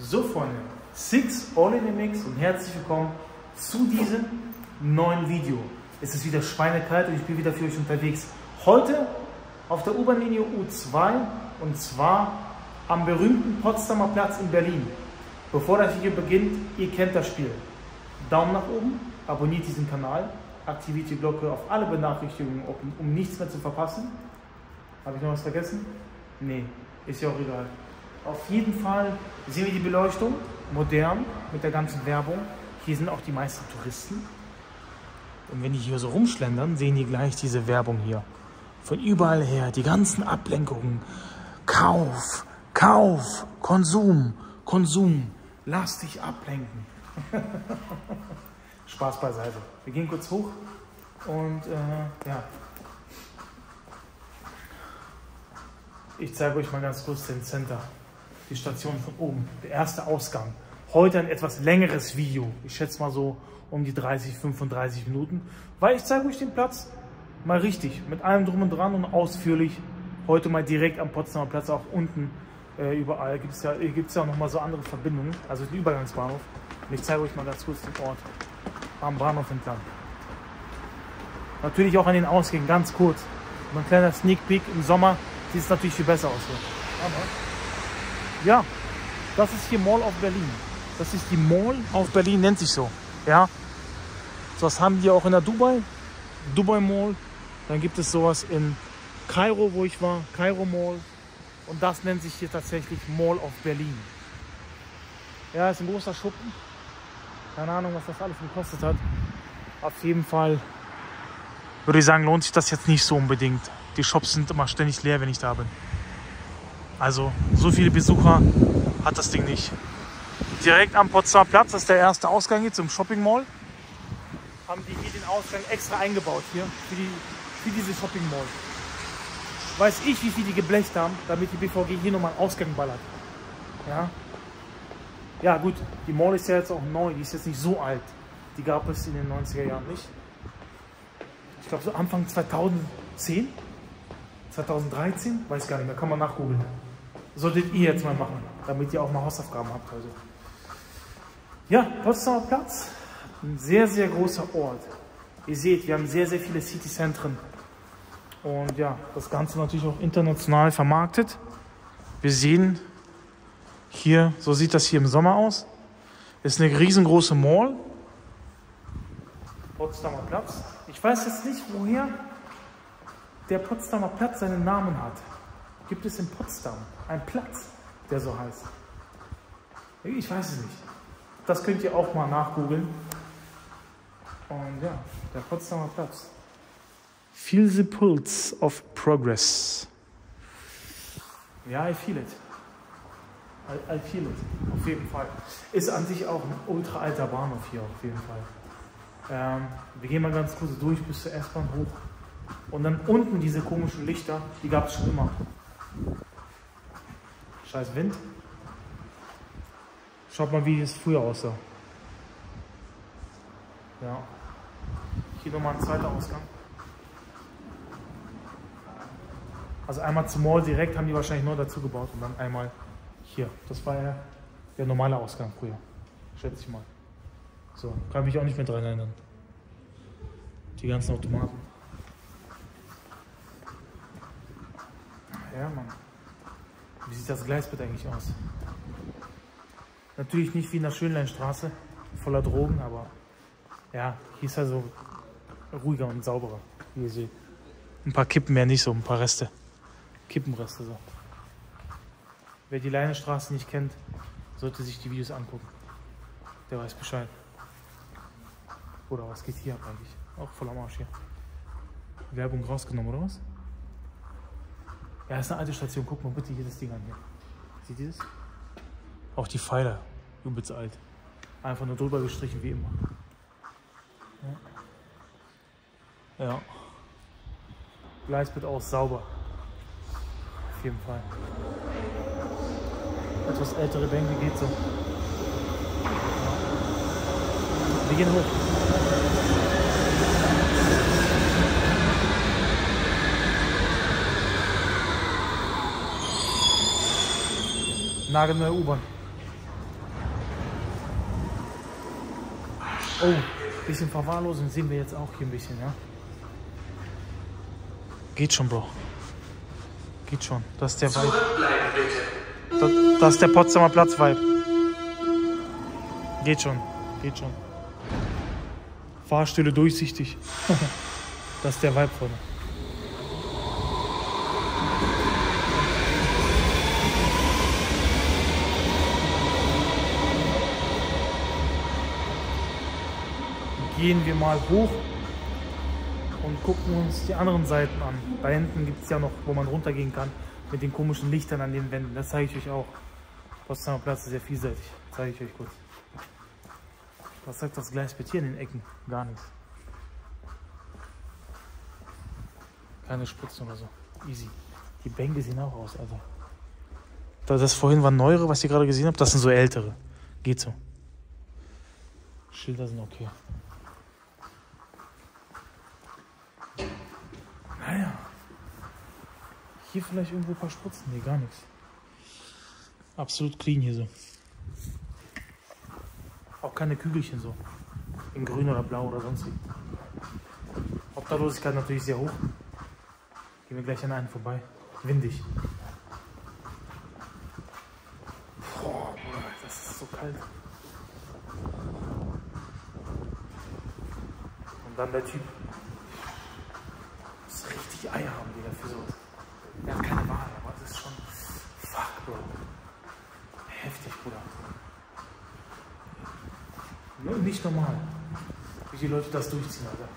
So Freunde, Six All in the Mix und herzlich willkommen zu diesem neuen Video. Es ist wieder schweinekalt und ich bin wieder für euch unterwegs. Heute auf der U-Bahn-Linie U2 und zwar am berühmten Potsdamer Platz in Berlin. Bevor das Video beginnt, ihr kennt das Spiel. Daumen nach oben, abonniert diesen Kanal, aktiviert die Glocke auf alle Benachrichtigungen, um, nichts mehr zu verpassen. Habe ich noch was vergessen? Nee, ist ja auch egal. Auf jeden Fall sehen wir die Beleuchtung, modern, mit der ganzen Werbung. Hier sind auch die meisten Touristen. Und wenn die hier so rumschlendern, sehen die gleich diese Werbung hier. Von überall her, die ganzen Ablenkungen. Kauf, Kauf, Konsum, Konsum. Lass dich ablenken. Spaß beiseite. Wir gehen kurz hoch und äh, ja. Ich zeige euch mal ganz kurz den Center die Station von oben, der erste Ausgang. Heute ein etwas längeres Video, ich schätze mal so um die 30, 35 Minuten, weil ich zeige euch den Platz mal richtig, mit allem drum und dran und ausführlich. Heute mal direkt am Potsdamer Platz, auch unten äh, überall gibt es ja, gibt's ja auch nochmal so andere Verbindungen, also den Übergangsbahnhof. Und ich zeige euch mal ganz kurz den Ort am Bahnhof entlang. Natürlich auch an den Ausgängen, ganz kurz. Und ein kleiner Sneak Peek im Sommer sieht es natürlich viel besser aus. Aber ja, das ist hier Mall of Berlin. Das ist die Mall of Berlin, nennt sich so. Ja, sowas haben die auch in der Dubai, Dubai Mall. Dann gibt es sowas in Kairo, wo ich war, Kairo Mall. Und das nennt sich hier tatsächlich Mall of Berlin. Ja, ist ein großer Schuppen. Keine Ahnung, was das alles gekostet hat. Auf jeden Fall würde ich sagen, lohnt sich das jetzt nicht so unbedingt. Die Shops sind immer ständig leer, wenn ich da bin. Also so viele Besucher hat das Ding nicht. Direkt am Potsdamer Platz, ist der erste Ausgang hier zum Shopping Mall. Haben die hier den Ausgang extra eingebaut hier für, die, für diese Shopping Mall. Weiß ich, wie viel die geblecht haben, damit die BVG hier nochmal einen Ausgang ballert. Ja. Ja gut, die Mall ist ja jetzt auch neu, die ist jetzt nicht so alt. Die gab es in den 90er Jahren nicht. Ich glaube so Anfang 2010, 2013, weiß gar nicht mehr, kann man nachgoogeln solltet ihr jetzt mal machen, damit ihr auch mal Hausaufgaben habt heute. Ja, Potsdamer Platz, ein sehr, sehr großer Ort. Ihr seht, wir haben sehr, sehr viele City-Zentren. Und ja, das Ganze natürlich auch international vermarktet. Wir sehen hier, so sieht das hier im Sommer aus. Ist eine riesengroße Mall. Potsdamer Platz. Ich weiß jetzt nicht, woher der Potsdamer Platz seinen Namen hat gibt es in Potsdam einen Platz, der so heißt? Ich weiß es nicht. Das könnt ihr auch mal nachgoogeln. Und ja, der Potsdamer Platz. Feel the pulse of progress. Ja, I feel it. I, I feel it. Auf jeden Fall. Ist an sich auch ein ultra alter Bahnhof hier, auf jeden Fall. Ähm, wir gehen mal ganz kurz durch bis zur S-Bahn hoch. Und dann unten diese komischen Lichter, die gab es schon immer. Scheiß Wind. Schaut mal, wie es früher aussah. Ja. Hier nochmal ein zweiter Ausgang. Also einmal zum Mall direkt haben die wahrscheinlich neu dazu gebaut und dann einmal hier. Das war ja der normale Ausgang früher. Schätze ich mal. So, kann mich auch nicht mehr dran erinnern. Die ganzen Automaten. Ja, Mann. Wie sieht das Gleisbett eigentlich aus? Natürlich nicht wie in der Schönleinstraße, voller Drogen, aber ja, hier ist er so ruhiger und sauberer, wie ihr seht. Ein paar Kippen mehr nicht so, ein paar Reste. Kippenreste so. Wer die Leinestraße nicht kennt, sollte sich die Videos angucken. Der weiß Bescheid. Oder was geht hier ab eigentlich? Auch voller Marsch hier. Werbung rausgenommen, oder was? Ja, ist eine alte Station. Guck mal bitte hier das Ding an hier. Seht ihr das? Auch die Pfeiler, übelst alt. Einfach nur drüber gestrichen wie immer. Ja. ja. Gleisbett aus, sauber. Auf jeden Fall. Etwas ältere Bänke geht so. Wir gehen hoch. Nagelneue U-Bahn. Oh, bisschen Verwahrlosung sehen wir jetzt auch hier ein bisschen, ja. Geht schon, Bro. Geht schon. Das ist der Vibe. Das, das ist der Potsdamer Platz-Vibe. Geht schon. Geht schon. Fahrstühle durchsichtig. das ist der Vibe, Freunde. Gehen wir mal hoch und gucken uns die anderen Seiten an. Da hinten gibt es ja noch, wo man runtergehen kann, mit den komischen Lichtern an den Wänden. Das zeige ich euch auch. Potsdamer Platz ist sehr vielseitig. Zeige ich euch kurz. Was sagt das Gleisbett hier in den Ecken? Gar nichts. Keine Spritzen oder so. Easy. Die Bänke sehen auch aus, Alter. Das vorhin war neuere, was ihr gerade gesehen habt. Das sind so ältere. Geht so. Schilder sind okay. Naja. Hier vielleicht irgendwo ein paar Spritzen. Nee, gar nichts. Absolut clean hier so. Auch keine Kügelchen so. In grün oder blau oder sonst wie. Obdachlosigkeit natürlich sehr hoch. Gehen wir gleich an einen vorbei. Windig. Boah, das ist so kalt. Und dann der Typ. Muss richtig Eier haben, die dafür so. Er hat keine Wahl, aber das ist schon. Fuck, Bro. Heftig, Bruder. Nicht normal, wie die Leute das durchziehen, Alter.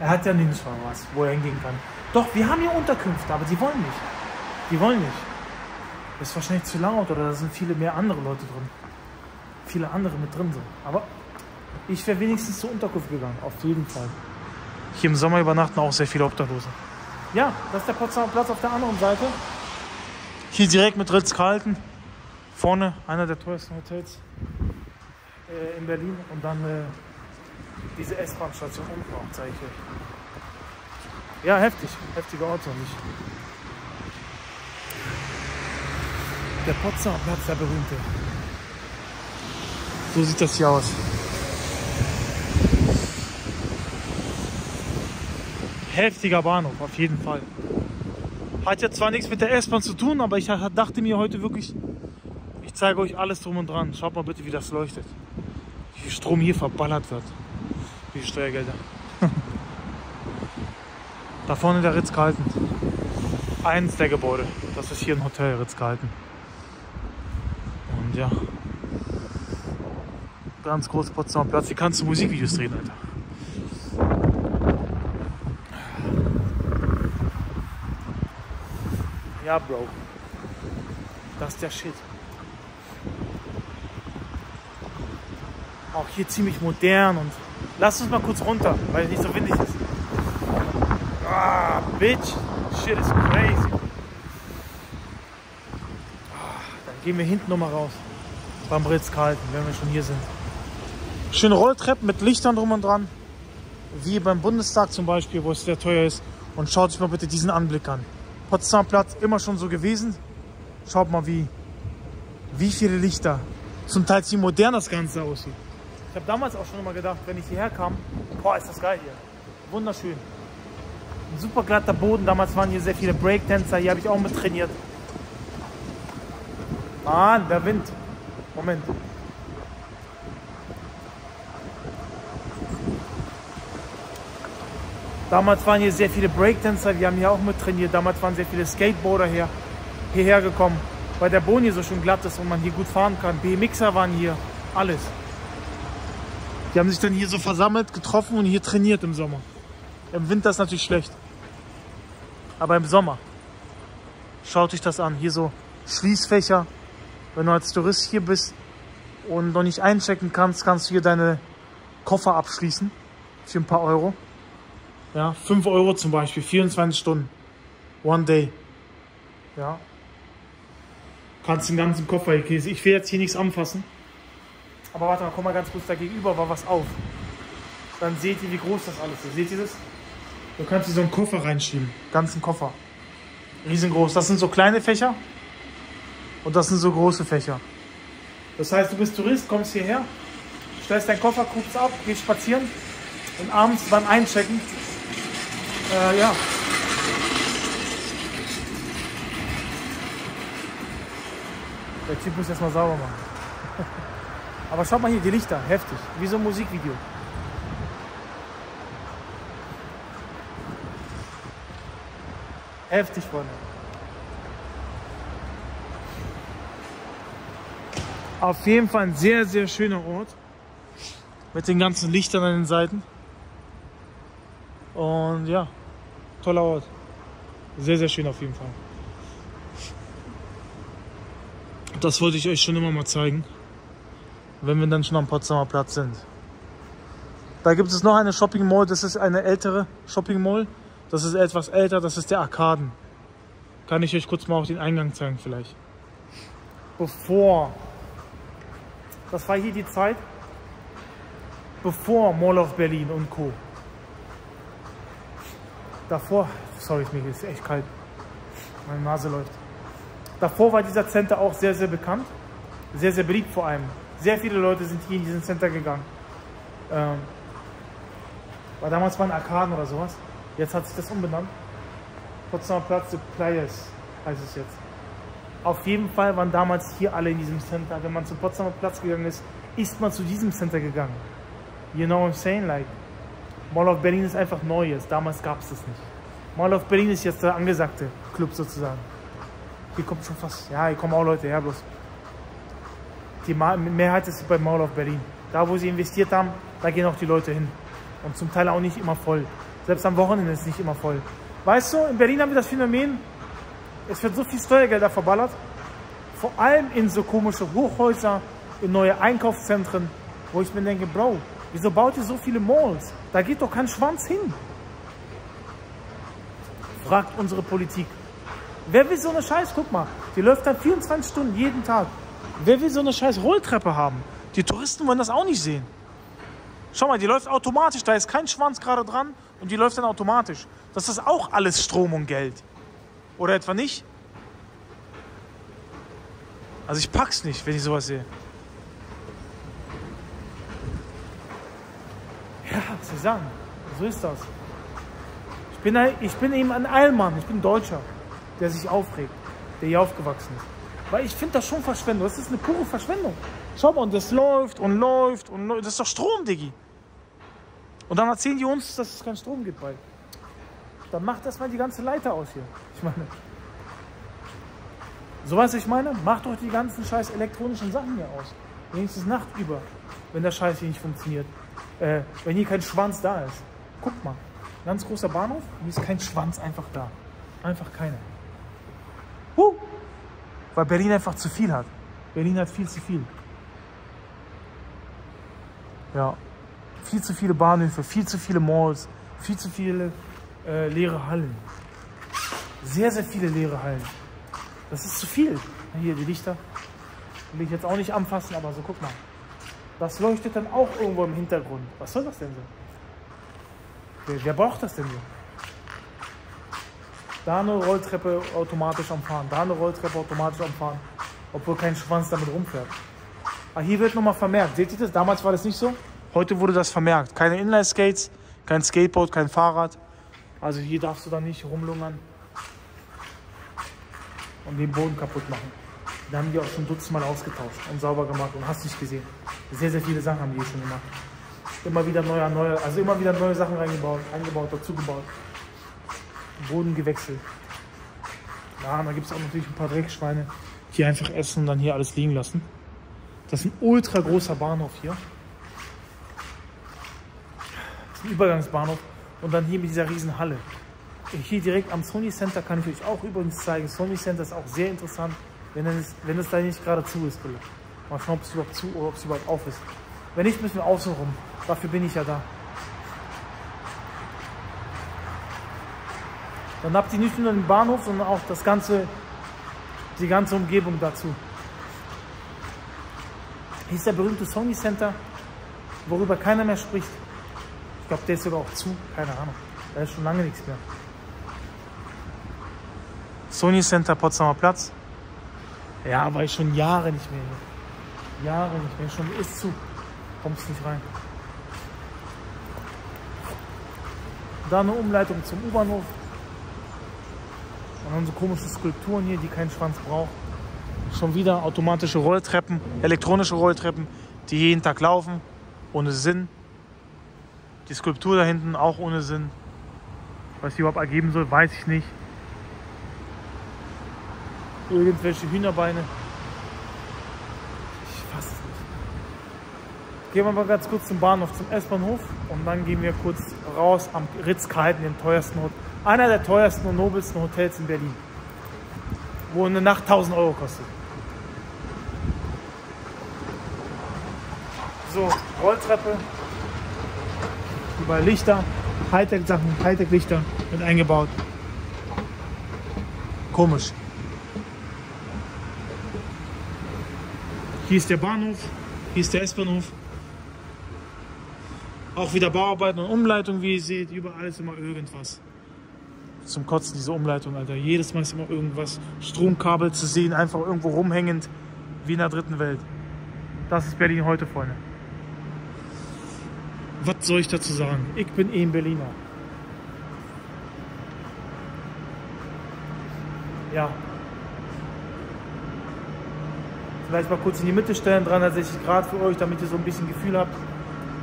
Er hat ja nirgends mal was, wo er hingehen kann. Doch, wir haben hier Unterkünfte, aber die wollen nicht. Die wollen nicht. Das ist wahrscheinlich zu laut oder da sind viele mehr andere Leute drin. Viele andere mit drin sind. Aber ich wäre wenigstens zur Unterkunft gegangen, auf jeden Fall. Hier im Sommer übernachten auch sehr viele Obdachlose. Ja, das ist der Potsdamer Platz auf der anderen Seite. Hier direkt mit Ritz-Carlton. Vorne einer der teuersten Hotels äh, in Berlin und dann äh, diese S-Bahn-Station unten auch zeige ich euch. Ja, heftig. Heftiger Ort nicht. Der Potsdamer Platz, der berühmte. So sieht das hier aus. Heftiger Bahnhof, auf jeden Fall. Hat ja zwar nichts mit der S-Bahn zu tun, aber ich dachte mir heute wirklich, ich zeige euch alles drum und dran. Schaut mal bitte, wie das leuchtet. Strom hier verballert wird. Wie viel Steuergelder. da vorne der Ritz-Carlton. Eins der Gebäude. Das ist hier ein Hotel Ritz-Carlton. Und ja. Ganz groß Potsdamer Platz. Hier kannst du Musikvideos drehen, Alter. Ja, Bro. Das ist der Shit. Auch hier ziemlich modern und lass uns mal kurz runter, weil es nicht so windig ist. Ah, bitch. Shit is crazy. Ah, dann gehen wir hinten nochmal raus. Beim Ritz-Carlton, wenn wir schon hier sind. Schöne Rolltreppen mit Lichtern drum und dran. Wie beim Bundestag zum Beispiel, wo es sehr teuer ist. Und schaut euch mal bitte diesen Anblick an. Potsdamer Platz immer schon so gewesen. Schaut mal, wie, wie viele Lichter. Zum Teil wie modern das Ganze aussieht. Ich habe damals auch schon immer gedacht, wenn ich hierher kam, boah, ist das geil hier. Wunderschön. Ein super glatter Boden. Damals waren hier sehr viele Breaktänzer. Hier habe ich auch mit trainiert. Mann, der Wind. Moment. Damals waren hier sehr viele Breakdancer, die haben hier auch mit trainiert. Damals waren sehr viele Skateboarder hier, hierher gekommen, weil der Boden hier so schön glatt ist und man hier gut fahren kann. BMXer waren hier, alles. Die haben sich dann hier so versammelt, getroffen und hier trainiert im Sommer. Im Winter ist natürlich schlecht. Aber im Sommer. Schaut euch das an. Hier so Schließfächer. Wenn du als Tourist hier bist und noch nicht einchecken kannst, kannst du hier deine Koffer abschließen. Für ein paar Euro. Ja, 5 Euro zum Beispiel, 24 Stunden. One day. Ja. Kannst den ganzen Koffer hier käse. Ich will jetzt hier nichts anfassen. Aber warte mal, komm mal ganz kurz da gegenüber, war was auf. Dann seht ihr, wie groß das alles ist. Seht ihr das? Du kannst hier so einen Koffer reinschieben. Ganzen Koffer. Riesengroß. Das sind so kleine Fächer. Und das sind so große Fächer. Das heißt, du bist Tourist, kommst hierher, stellst deinen Koffer, guckst ab, gehst spazieren und abends beim Einchecken, äh, ja. Der Typ muss erstmal sauber machen. Aber schaut mal hier, die Lichter, heftig, wie so ein Musikvideo. Heftig, Freunde. Auf jeden Fall ein sehr, sehr schöner Ort. Mit den ganzen Lichtern an den Seiten. Und ja, toller Ort. Sehr, sehr schön auf jeden Fall. Das wollte ich euch schon immer mal zeigen, wenn wir dann schon am Potsdamer Platz sind. Da gibt es noch eine Shopping Mall, das ist eine ältere Shopping Mall. Das ist etwas älter, das ist der Arkaden. Kann ich euch kurz mal auf den Eingang zeigen vielleicht. Bevor, das war hier die Zeit, bevor Mall of Berlin und Co. Davor, sorry, mir ist echt kalt, meine Nase läuft. Davor war dieser Center auch sehr, sehr bekannt, sehr, sehr beliebt vor allem. Sehr viele Leute sind hier in diesen Center gegangen. Ähm, war damals mal ein Arkaden oder sowas. Jetzt hat sich das umbenannt. Potsdamer Platz, The Players heißt es jetzt. Auf jeden Fall waren damals hier alle in diesem Center. Wenn man zum Potsdamer Platz gegangen ist, ist man zu diesem Center gegangen. You know what I'm saying? Like, Mall of Berlin ist einfach Neues. Damals gab es das nicht. Mall of Berlin ist jetzt der angesagte Club sozusagen. Hier kommt schon fast, ja, hier kommen auch Leute her, bloß. Die Mehrheit ist bei Mall of Berlin. Da, wo sie investiert haben, da gehen auch die Leute hin. Und zum Teil auch nicht immer voll. Selbst am Wochenende ist es nicht immer voll. Weißt du, in Berlin haben wir das Phänomen, es wird so viel Steuergelder verballert. Vor allem in so komische Hochhäuser, in neue Einkaufszentren, wo ich mir denke, Bro, wieso baut ihr so viele Malls? Da geht doch kein Schwanz hin. Fragt unsere Politik. Wer will so eine Scheiß? Guck mal, die läuft dann 24 Stunden jeden Tag. Wer will so eine Scheiß Rolltreppe haben? Die Touristen wollen das auch nicht sehen. Schau mal, die läuft automatisch, da ist kein Schwanz gerade dran und die läuft dann automatisch. Das ist auch alles Strom und Geld. Oder etwa nicht? Also ich pack's nicht, wenn ich sowas sehe. Ja, sagen? So ist das. Ich bin, ich bin eben ein Eilmann, ich bin Deutscher, der sich aufregt, der hier aufgewachsen ist. Weil ich finde das schon Verschwendung. Das ist eine pure Verschwendung. Schau mal, und das läuft und läuft und läuft. Das ist doch Strom, Diggi. Und dann erzählen die uns, dass es keinen Strom gibt bald. Dann macht das mal die ganze Leiter aus hier. Ich meine, so was ich meine, macht doch die ganzen scheiß elektronischen Sachen hier aus. Wenigstens Nacht über, wenn der Scheiß hier nicht funktioniert. Äh, wenn hier kein Schwanz da ist. Guck mal, ganz großer Bahnhof, hier ist kein Schwanz einfach da. Einfach keiner. Huh. Weil Berlin einfach zu viel hat. Berlin hat viel zu viel. Ja, viel zu viele Bahnhöfe, viel zu viele Malls, viel zu viele äh, leere Hallen. Sehr, sehr viele leere Hallen. Das ist zu viel. Hier, die Lichter. Will ich jetzt auch nicht anfassen, aber so, guck mal. Das leuchtet dann auch irgendwo im Hintergrund. Was soll das denn so? Wer, wer braucht das denn so? Da eine Rolltreppe automatisch am Fahren, da eine Rolltreppe automatisch am Fahren, obwohl kein Schwanz damit rumfährt. Ah, hier wird nochmal vermerkt. Seht ihr das? Damals war das nicht so. Heute wurde das vermerkt. Keine Inline-Skates, kein Skateboard, kein Fahrrad. Also hier darfst du dann nicht rumlungern und den Boden kaputt machen. Da haben die auch schon dutzendmal ausgetauscht und sauber gemacht und hast nicht gesehen. Sehr, sehr viele Sachen haben die hier schon gemacht. Immer wieder neue, neue, also immer wieder neue Sachen reingebaut, eingebaut, dazugebaut. Boden gewechselt. Ja, da gibt es auch natürlich ein paar Dreckschweine, die einfach essen und dann hier alles liegen lassen. Das ist ein ultra großer Bahnhof hier. Das ist ein Übergangsbahnhof. Und dann hier mit dieser riesen Halle. Hier direkt am Sony Center kann ich euch auch übrigens zeigen. Sony Center ist auch sehr interessant, wenn es, wenn es da nicht gerade zu ist. Mal schauen, ob es überhaupt zu oder ob es überhaupt auf ist. Wenn nicht, müssen wir außen rum. Dafür bin ich ja da. Dann habt ihr nicht nur den Bahnhof, sondern auch das ganze, die ganze Umgebung dazu. Hier ist der berühmte Sony Center, worüber keiner mehr spricht. Ich glaube, der ist sogar auch zu, keine Ahnung. Da ist schon lange nichts mehr. Sony Center Potsdamer Platz. Ja, war ich schon Jahre nicht mehr hier. Jahre nicht mehr, schon ist zu. Kommst nicht rein. Da eine Umleitung zum U-Bahnhof. Und unsere komischen Skulpturen hier, die keinen Schwanz braucht. Schon wieder automatische Rolltreppen, elektronische Rolltreppen, die jeden Tag laufen, ohne Sinn. Die Skulptur da hinten auch ohne Sinn. Was die überhaupt ergeben soll, weiß ich nicht. Irgendwelche Hühnerbeine. Ich fasse es nicht. Gehen wir mal ganz kurz zum Bahnhof, zum S-Bahnhof und dann gehen wir kurz raus am Ritz-Carlton, dem teuersten Hotel. Einer der teuersten und nobelsten Hotels in Berlin. Wo eine Nacht 1000 Euro kostet. So, Rolltreppe. Überall Lichter. Hightech-Sachen, Hightech-Lichter mit eingebaut. Komisch. Hier ist der Bahnhof, hier ist der S-Bahnhof. Auch wieder Bauarbeiten und Umleitung, wie ihr seht. Überall ist immer irgendwas. Zum Kotzen diese Umleitung, Alter. Jedes Mal ist immer irgendwas. Stromkabel zu sehen, einfach irgendwo rumhängend, wie in der dritten Welt. Das ist Berlin heute, Freunde. Was soll ich dazu sagen? Ich bin eh ein Berliner. Ja. Vielleicht mal kurz in die Mitte stellen, 360 Grad für euch, damit ihr so ein bisschen Gefühl habt.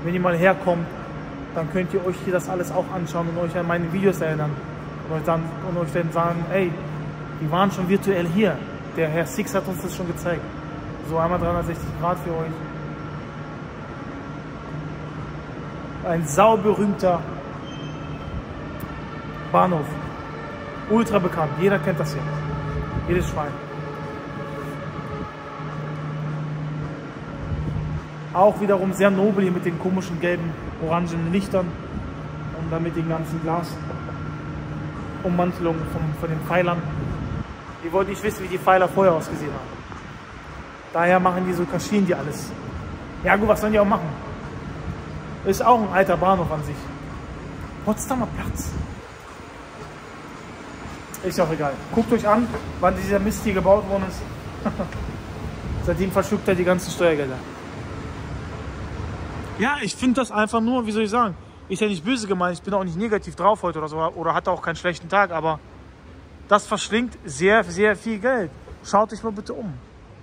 Wenn ihr mal herkommt, dann könnt ihr euch hier das alles auch anschauen und euch an meine Videos erinnern. Und euch dann, euch dann sagen, ey, die waren schon virtuell hier. Der Herr Six hat uns das schon gezeigt. So einmal 360 Grad für euch. Ein sauberühmter Bahnhof. Ultra bekannt. Jeder kennt das hier. Jedes Schwein. Auch wiederum sehr nobel hier mit den komischen gelben, orangen Lichtern und dann mit den ganzen Glasummantelungen von, von den Pfeilern. Die wollte ich wissen, wie die Pfeiler vorher ausgesehen haben. Daher machen die so, kaschieren die alles. Ja gut, was sollen die auch machen? Ist auch ein alter Bahnhof an sich. Potsdamer Platz. Ist auch egal. Guckt euch an, wann dieser Mist hier gebaut worden ist. Seitdem verschluckt er die ganzen Steuergelder. Ja, ich finde das einfach nur, wie soll ich sagen, ist ja nicht böse gemeint, ich bin auch nicht negativ drauf heute oder so, oder hatte auch keinen schlechten Tag, aber das verschlingt sehr, sehr viel Geld. Schaut euch mal bitte um.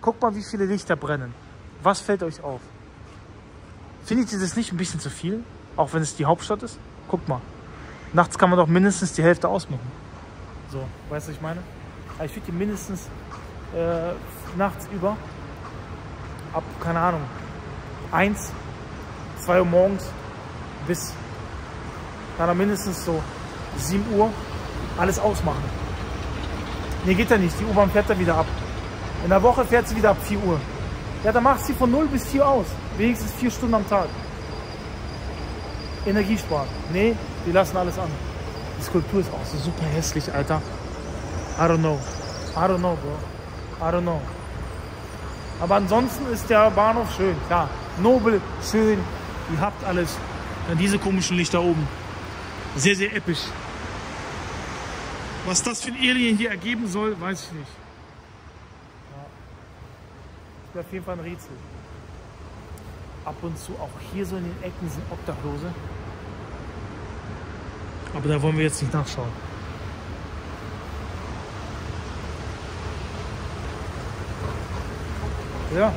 Guckt mal, wie viele Lichter brennen. Was fällt euch auf? Findet ihr das nicht ein bisschen zu viel? Auch wenn es die Hauptstadt ist? Guckt mal. Nachts kann man doch mindestens die Hälfte ausmachen. So, weißt du, was ich meine? Ich würde die mindestens äh, nachts über, ab, keine Ahnung, 1, 2 Uhr morgens bis dann mindestens so 7 Uhr alles ausmachen. Nee, geht ja nicht. Die U-Bahn fährt dann wieder ab. In der Woche fährt sie wieder ab 4 Uhr. Ja, dann machst du sie von 0 bis 4 aus. Wenigstens 4 Stunden am Tag. Energie sparen. Nee, die lassen alles an. Die Skulptur ist auch so super hässlich, Alter. I don't know. I don't know, bro. I don't know. Aber ansonsten ist der Bahnhof schön, klar. Nobel, schön. Ihr habt alles. Dann diese komischen Lichter oben. Sehr, sehr episch. Was das für ein Alien hier ergeben soll, weiß ich nicht. Ja. Das wäre auf jeden Fall ein Rätsel. Ab und zu auch hier so in den Ecken sind Obdachlose. Aber da wollen wir jetzt nicht nachschauen. Ja.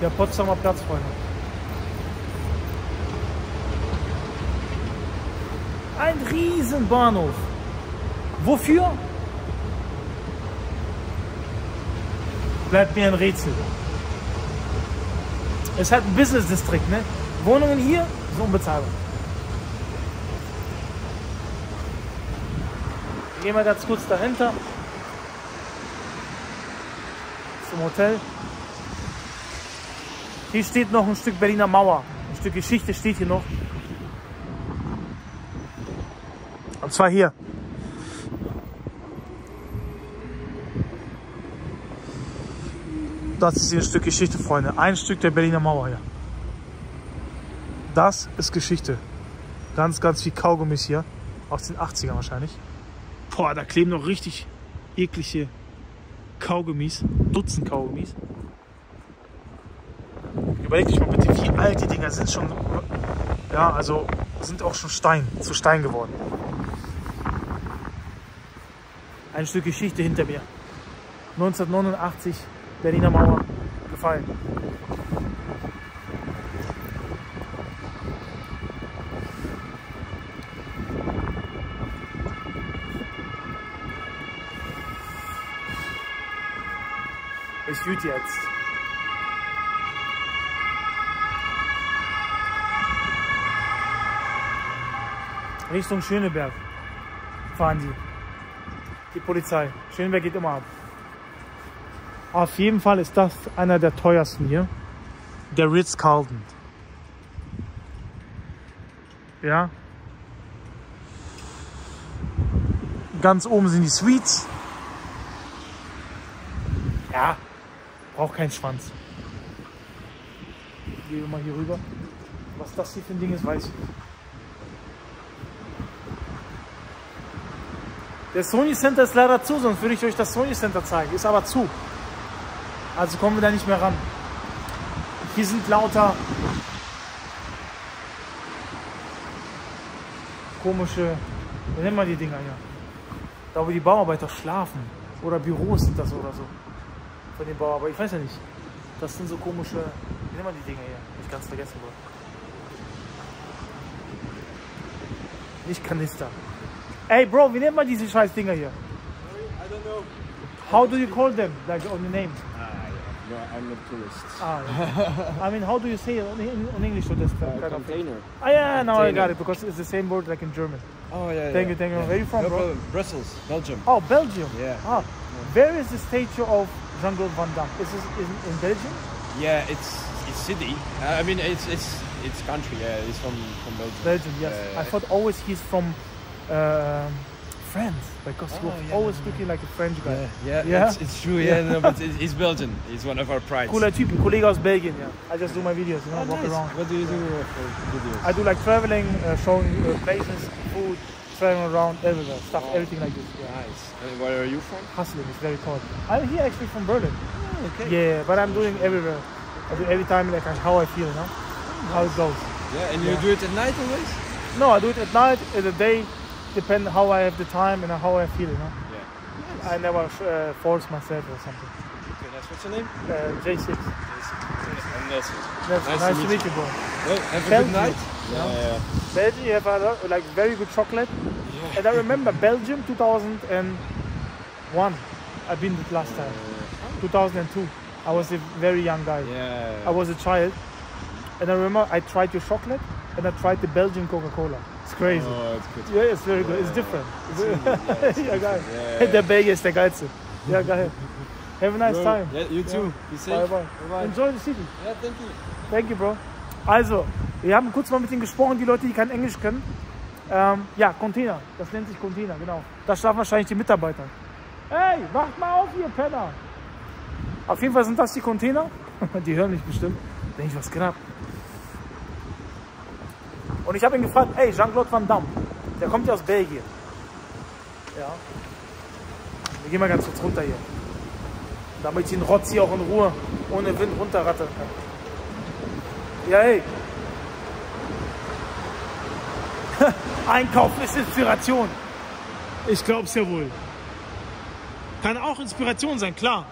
Der Potsdamer Platz, Freunde. Ein Riesenbahnhof. Wofür? Bleibt mir ein Rätsel. Es hat ein Business District, ne? Wohnungen hier sind unbezahlbar. Wir gehen mal ganz kurz dahinter. Zum Hotel. Hier steht noch ein Stück Berliner Mauer. Ein Stück Geschichte steht hier noch. Und zwar hier. Das ist hier ein Stück Geschichte, Freunde. Ein Stück der Berliner Mauer hier. Das ist Geschichte. Ganz, ganz viel Kaugummis hier. Aus den 80ern wahrscheinlich. Boah, da kleben noch richtig eklige Kaugummis. Dutzend Kaugummis. Überleg dich mal bitte, wie alt die Dinger sind schon. Ja, also sind auch schon Stein, zu Stein geworden. Ein Stück Geschichte hinter mir. 1989, Berliner Mauer gefallen. Es gut jetzt. Richtung Schöneberg fahren die. Die Polizei. Schöneberg geht immer ab. Auf jeden Fall ist das einer der teuersten hier. Der Ritz-Carlton. Ja. Ganz oben sind die Suites. Ja, braucht keinen Schwanz. Gehen wir mal hier rüber. Was das hier für ein Ding ist, weiß ich nicht. Der Sony Center ist leider zu, sonst würde ich euch das Sony Center zeigen. Ist aber zu. Also kommen wir da nicht mehr ran. Hier sind lauter komische, wie nennen wir die Dinger hier? Da wo die Bauarbeiter schlafen. Oder Büros sind das oder so. Von den Bauarbeitern. Ich weiß ja nicht. Das sind so komische, wie nennen wir die Dinger hier? Ich ganz vergessen wurde. Nicht Kanister. Ey Bro, wie nennt man diese scheiß Dinger hier? I don't know. How do you call them? Like on the name? Ah, yeah. No, I'm not tourist. Ah, yeah. I mean, how do you say it on, in, on English? So this Uh, kind of container. Ah, yeah, now I got it because it's the same word like in German. Oh yeah. Thank yeah. you, thank you. Yeah. Where are you from, no bro? Problem. Brussels, Belgium. Oh, Belgium. Yeah. Ah, where is the statue of Jean-Claude Van Damme? Is this in, in Belgium? Yeah, it's it's city. Uh, I mean, it's it's it's country. Yeah, it's from from Belgium. Belgium, yes. Yeah, I thought always he's from um France because Oh, was yeah, always no. looking like a French guy. Yeah, yeah, Yeah? It's, it's true. Yeah, no, but he's Belgian. He's one of our prides. Cooler Typ, ein Kollege aus Belgien, yeah. I just do my videos, you know, Oh, walk nice. around. What do you do uh, for videos? I do like traveling, uh, showing uh, places, food, traveling around everywhere, stuff, Wow. everything like this. Yeah. Nice. And where are you from? Hustling is very cold. I'm here actually from Berlin. Oh, okay. Yeah, but I'm doing everywhere. I do every time like how I feel, you know, how it goes. Yeah, and Yeah. you do it at night always? No, I do it at night, in the day, depend how I have the time and how I feel, you know. Yeah. I never uh, force myself or something. Okay, nice. What's your name? Uh, J6. I'm Nelson. That's Nice nice, to to meet meet you, bro. Well, have a Belgium. good night. Yeah. yeah. Belgium, you have a lot, like very good chocolate. yeah. And I remember Belgium 2001. I've been the last time. 2002. I was a very young guy. Yeah. I was a child. And I remember I tried your chocolate and I tried the Belgian Coca-Cola. It's crazy. Oh, it's good. Ja, ist very good. It's different. ja, geil. Yeah. Der Belgier ist der geilste. Ja, geil. Have a nice Bro, time. Yeah, you too. Be Bye safe. bye. Bye. Enjoy the city. Yeah, thank you. Thank you, bro. Also, wir haben kurz mal mit denen gesprochen, die Leute, die kein Englisch können. Ähm, ja, Container. Das nennt sich Container, genau. Da schlafen wahrscheinlich die Mitarbeiter. Hey, wacht mal auf, ihr Penner. Auf jeden Fall sind das die Container. Die hören mich bestimmt. Denke ich, was ab? Und ich habe ihn gefragt, hey, Jean-Claude Van Damme, der kommt ja aus Belgien. Ja. Wir gehen mal ganz kurz runter hier. Damit ich den Rotz hier auch in Ruhe, ohne Wind runterrattern kann. Ja, hey. Einkaufen ist Inspiration. Ich glaub's ja wohl. Kann auch Inspiration sein, klar.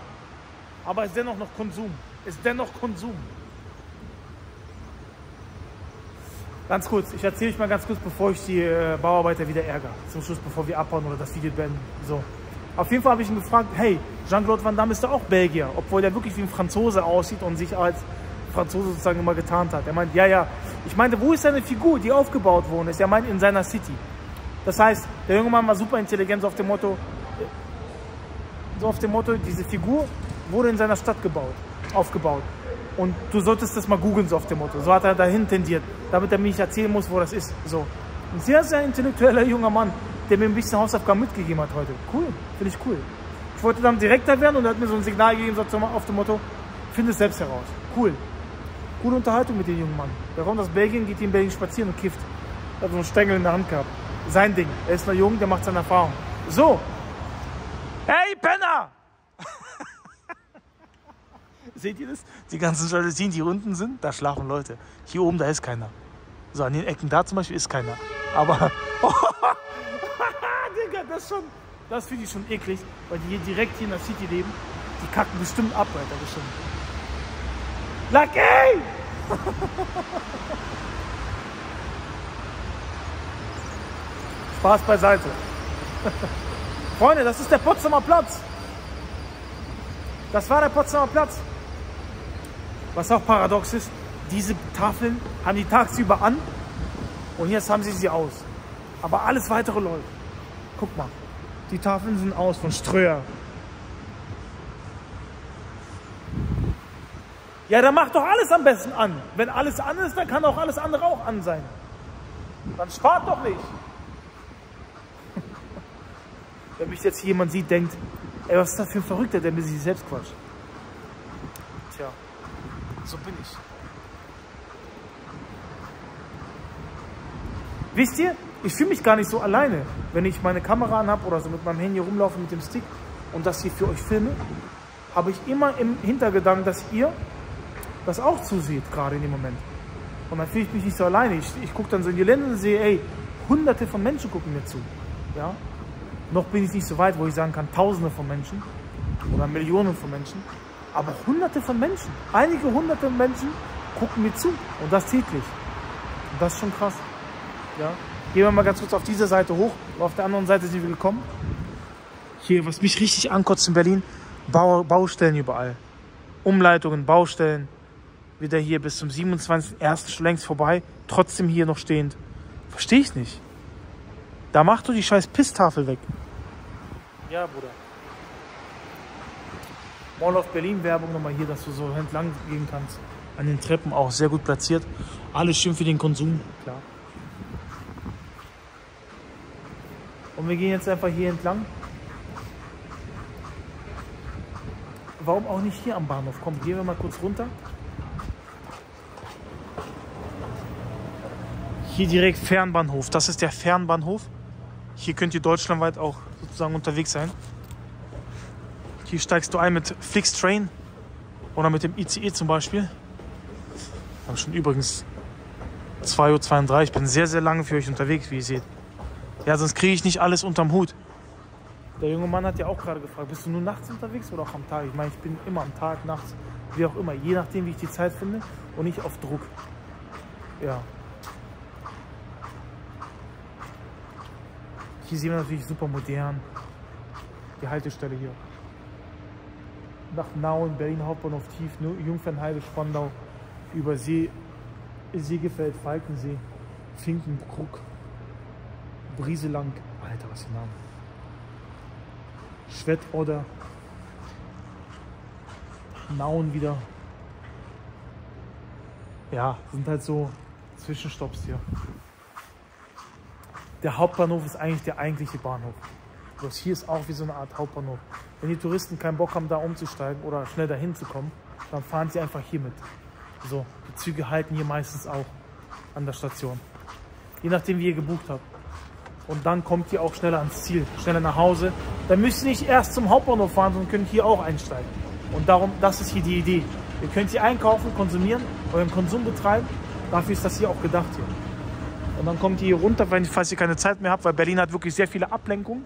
Aber ist dennoch noch Konsum. Ist dennoch Konsum. Ganz kurz, ich erzähle euch mal ganz kurz, bevor ich die äh, Bauarbeiter wieder ärgere. Zum Schluss, bevor wir abhauen oder das Video beenden. So. Auf jeden Fall habe ich ihn gefragt, hey, Jean-Claude Van Damme ist doch auch Belgier, obwohl der wirklich wie ein Franzose aussieht und sich als Franzose sozusagen immer getarnt hat. Er meint, ja, ja. Ich meinte, wo ist seine Figur, die aufgebaut worden ist? Er meint, in seiner City. Das heißt, der junge Mann war super intelligent, so auf dem Motto, so auf dem Motto, diese Figur wurde in seiner Stadt gebaut, aufgebaut. Und du solltest das mal googeln, so auf dem Motto. So hat er dahin tendiert, damit er mir nicht erzählen muss, wo das ist. So. Ein sehr, sehr intellektueller junger Mann, der mir ein bisschen Hausaufgaben mitgegeben hat heute. Cool, finde ich cool. Ich wollte dann Direktor werden und er hat mir so ein Signal gegeben, so auf dem Motto, finde es selbst heraus. Cool. Coole Unterhaltung mit dem jungen Mann. Der kommt aus Belgien, geht in Belgien spazieren und kifft. Hat so einen Stängel in der Hand gehabt. Sein Ding. Er ist noch jung, der macht seine Erfahrung. So. Hey, Penner! Seht ihr das? Die ganzen Jalousien, die unten sind, da schlafen Leute. Hier oben, da ist keiner. So, an den Ecken da zum Beispiel ist keiner. Aber, oh, Digga, das schon, das finde ich schon eklig, weil die hier direkt hier in der City leben. Die kacken bestimmt ab, Alter, bestimmt. Lucky! Spaß beiseite. Freunde, das ist der Potsdamer Platz. Das war der Potsdamer Platz. Was auch paradox ist, diese Tafeln haben die tagsüber an und jetzt haben sie sie aus. Aber alles weitere läuft. Guck mal, die Tafeln sind aus von Ströer. Ja, dann macht doch alles am besten an. Wenn alles an ist, dann kann auch alles andere auch an sein. Dann spart doch nicht. Wenn mich jetzt jemand sieht, denkt, ey, was ist das für ein Verrückter, der mir sich selbst quatscht. So bin ich. Wisst ihr, ich fühle mich gar nicht so alleine, wenn ich meine Kamera anhabe oder so mit meinem Handy rumlaufe mit dem Stick und das hier für euch filme, habe ich immer im Hintergedanken, dass ihr das auch zuseht, gerade in dem Moment. Und dann fühle ich mich nicht so alleine. Ich, ich gucke dann so in die Länder und sehe, ey, hunderte von Menschen gucken mir zu. Ja? Noch bin ich nicht so weit, wo ich sagen kann, tausende von Menschen oder Millionen von Menschen. Aber hunderte von Menschen, einige hunderte Menschen gucken mir zu. Und das täglich. Und das ist schon krass. Ja? Gehen wir mal ganz kurz auf diese Seite hoch. Auf der anderen Seite sind wir gekommen. Hier, was mich richtig ankotzt in Berlin, Bau, Baustellen überall. Umleitungen, Baustellen. Wieder hier bis zum 27.01. schon längst vorbei. Trotzdem hier noch stehend. Verstehe ich nicht. Da mach du die scheiß Pisstafel weg. Ja, Bruder. Mall of Berlin Werbung nochmal hier, dass du so entlang gehen kannst. An den Treppen auch sehr gut platziert. Alles schön für den Konsum, klar. Und wir gehen jetzt einfach hier entlang. Warum auch nicht hier am Bahnhof? Komm, gehen wir mal kurz runter. Hier direkt Fernbahnhof. Das ist der Fernbahnhof. Hier könnt ihr deutschlandweit auch sozusagen unterwegs sein. Hier steigst du ein mit Flixtrain oder mit dem ICE zum Beispiel. Wir haben schon übrigens 2.32 Uhr. Ich bin sehr, sehr lange für euch unterwegs, wie ihr seht. Ja, sonst kriege ich nicht alles unterm Hut. Der junge Mann hat ja auch gerade gefragt, bist du nur nachts unterwegs oder auch am Tag? Ich meine, ich bin immer am Tag, nachts, wie auch immer. Je nachdem, wie ich die Zeit finde und nicht auf Druck. Ja. Hier sehen wir natürlich super modern. Die Haltestelle hier. Nach Nauen, Berlin Hauptbahnhof Tief, Jungfernheide, Spandau, über See, Seegefeld, Falkensee, Finkenkrug, Brieselang. Alter, was ist der Name? Schwettodder, Nauen wieder. Ja, sind halt so Zwischenstopps hier. Der Hauptbahnhof ist eigentlich der eigentliche Bahnhof. Bloß hier ist auch wie so eine Art Hauptbahnhof. Wenn die Touristen keinen Bock haben, da umzusteigen oder schnell dahin zu kommen, dann fahren sie einfach hier mit. So, die Züge halten hier meistens auch an der Station. Je nachdem, wie ihr gebucht habt. Und dann kommt ihr auch schneller ans Ziel, schneller nach Hause. Dann müsst ihr nicht erst zum Hauptbahnhof fahren, sondern könnt hier auch einsteigen. Und darum, das ist hier die Idee. Ihr könnt hier einkaufen, konsumieren, euren Konsum betreiben. Dafür ist das hier auch gedacht hier. Und dann kommt ihr hier runter, falls ihr keine Zeit mehr habt, weil Berlin hat wirklich sehr viele Ablenkungen.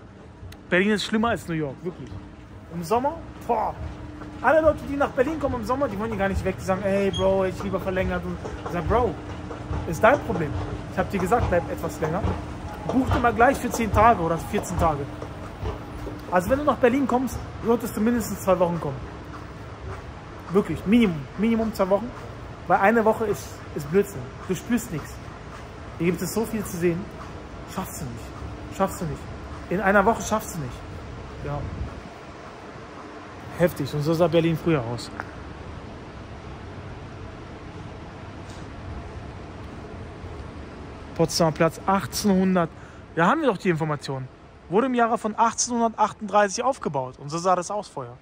Berlin ist schlimmer als New York, wirklich. Im Sommer, boah, alle Leute, die nach Berlin kommen im Sommer, die wollen hier gar nicht weg. Die sagen, ey Bro, ich lieber verlängert. Ich sage, Bro, ist dein Problem. Ich habe dir gesagt, bleib etwas länger. Buch dir mal gleich für 10 Tage oder 14 Tage. Also wenn du nach Berlin kommst, solltest du mindestens zwei Wochen kommen. Wirklich, Minimum. Minimum zwei Wochen. Weil eine Woche ist, ist Blödsinn. Du spürst nichts. Hier gibt es so viel zu sehen. Schaffst du nicht. Schaffst du nicht. In einer Woche schaffst du nicht. Ja. Heftig. Und so sah Berlin früher aus. Potsdamer Platz 1800. Da haben wir doch die Information. Wurde im Jahre von 1838 aufgebaut. Und so sah das aus vorher.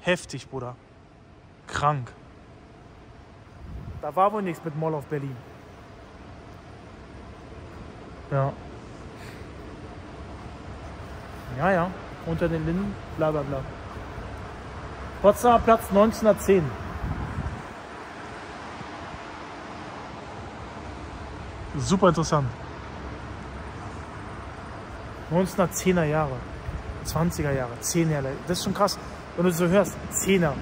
Heftig, Bruder. Krank. Da war wohl nichts mit Mall of Berlin. Ja. Ja, ja, unter den Linden, bla bla bla. Potsdamer Platz 1910. Super interessant. 1910er Jahre, 20er Jahre, 10 Jahre. Das ist schon krass, wenn du so hörst, 10er.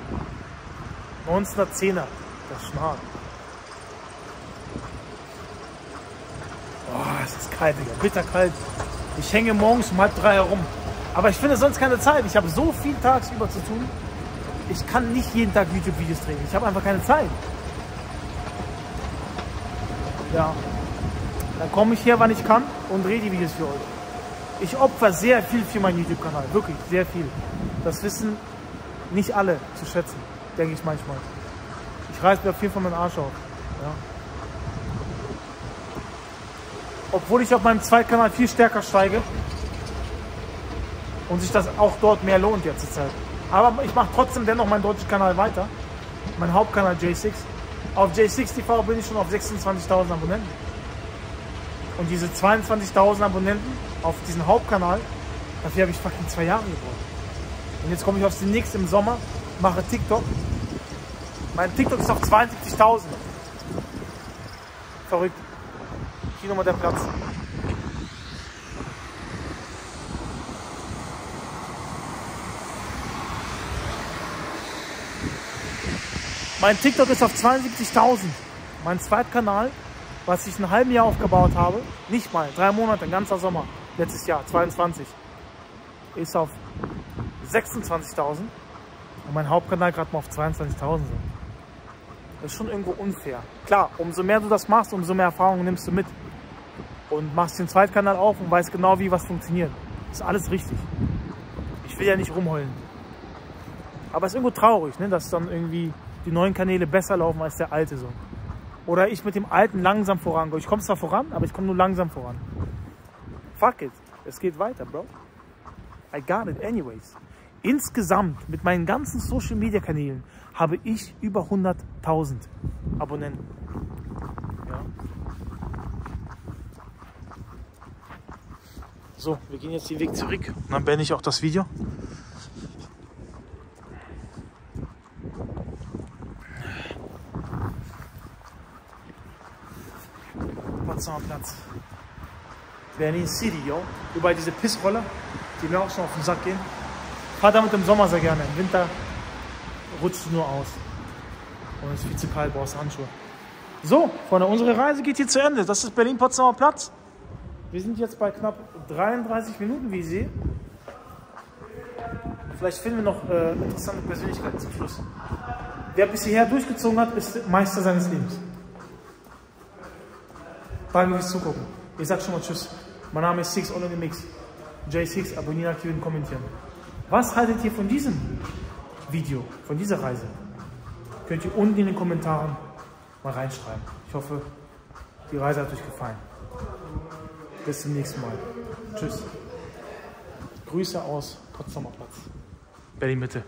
1910er, das ist schmal. Boah, es ist kalt, Digga, bitterkalt. Ich hänge morgens um halb drei herum. Aber ich finde sonst keine Zeit. Ich habe so viel tagsüber zu tun. Ich kann nicht jeden Tag YouTube-Videos drehen. Ich habe einfach keine Zeit. Ja. Dann komme ich her, wann ich kann und drehe die Videos für euch. Ich opfer sehr viel für meinen YouTube-Kanal. Wirklich, sehr viel. Das wissen nicht alle zu schätzen, denke ich manchmal. Ich reiß mir auf jeden Fall meinen Arsch auf. Ja. Obwohl ich auf meinem Zweitkanal viel stärker steige und sich das auch dort mehr lohnt jetzt zur Zeit. Aber ich mache trotzdem dennoch meinen deutschen Kanal weiter. Mein Hauptkanal J6. Auf J6 TV bin ich schon auf 26.000 Abonnenten. Und diese 22.000 Abonnenten auf diesen Hauptkanal, dafür habe ich fucking zwei Jahre gebraucht. Und jetzt komme ich aufs nächste im Sommer, mache TikTok. Mein TikTok ist auf 72.000. Verrückt. Hier nochmal der Platz. Mein TikTok ist auf 72.000. Mein Zweitkanal, was ich ein halben Jahr aufgebaut habe, nicht mal, drei Monate, ein ganzer Sommer, letztes Jahr, 22, ist auf 26.000 und mein Hauptkanal gerade mal auf 22.000 sind. Das ist schon irgendwo unfair. Klar, umso mehr du das machst, umso mehr Erfahrung nimmst du mit. Und machst den Zweitkanal auf und weißt genau, wie was funktioniert. Ist alles richtig. Ich will ja nicht rumheulen. Aber es ist irgendwo traurig, ne, dass dann irgendwie die neuen Kanäle besser laufen als der alte so. Oder ich mit dem alten langsam vorangehe. Ich komme zwar voran, aber ich komme nur langsam voran. Fuck it. Es geht weiter, Bro. I got it anyways. Insgesamt mit meinen ganzen Social Media Kanälen habe ich über 100.000 Abonnenten. Ja. So, wir gehen jetzt den Weg zurück und dann beende ich auch das Video. Potsdamer Platz. Berlin City, yo. Überall diese Pissroller, die mir auch schon auf den Sack gehen. Fahr damit im Sommer sehr gerne. Im Winter rutscht du nur aus. Und es ist viel zu kalt, brauchst Handschuhe. So, Freunde, unsere Reise geht hier zu Ende. Das ist Berlin-Potsdamer Platz. Wir sind jetzt bei knapp 33 Minuten, wie ihr seht. Vielleicht finden wir noch äh, interessante Persönlichkeiten zum Schluss. Wer bis hierher durchgezogen hat, ist Meister seines Lebens. Danke fürs Zugucken. Ich sag schon mal Tschüss. Mein Name ist Six Ohne Mix. J6, abonnieren, aktivieren, kommentieren. Was haltet ihr von diesem Video, von dieser Reise? Könnt ihr unten in den Kommentaren mal reinschreiben. Ich hoffe, die Reise hat euch gefallen. Bis zum nächsten Mal. Tschüss. Grüße aus Potsdamer Platz. Berlin Mitte.